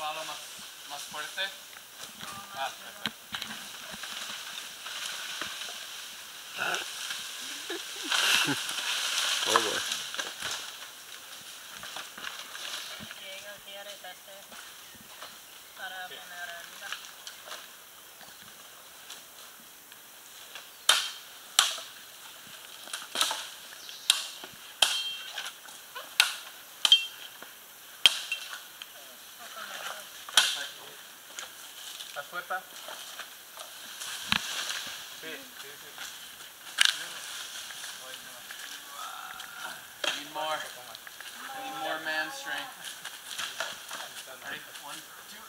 palo más, más fuerte. Ah, perfecto. ¿Estás fuerza? Sí, sí, sí. Need more. Need more man strength. Ready? One, two.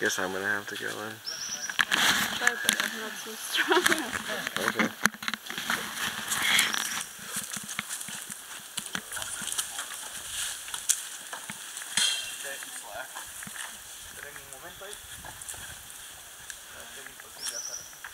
Guess I'm gonna have to go in. But I'm not so strong. Okay. Esperen un momento ahí. Va a ser imposible hacer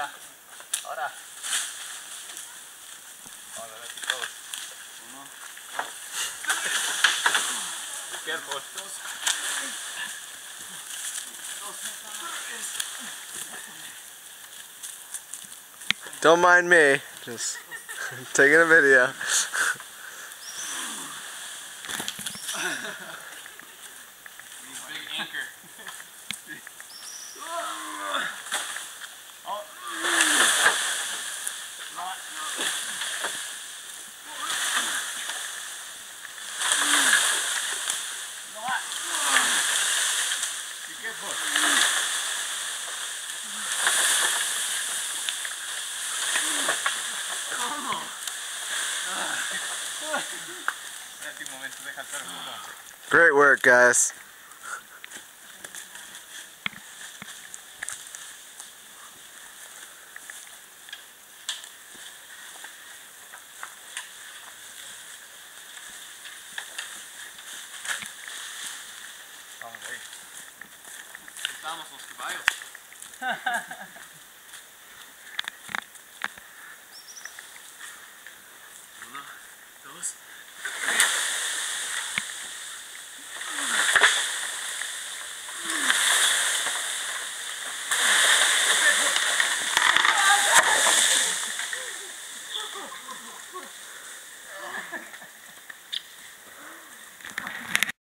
Ya, ahora. A ver aquí todos. Uno, dos. Be careful. Don't mind me. Just taking a video. Great work, guys. Vamos ahí. Estamos los caballos.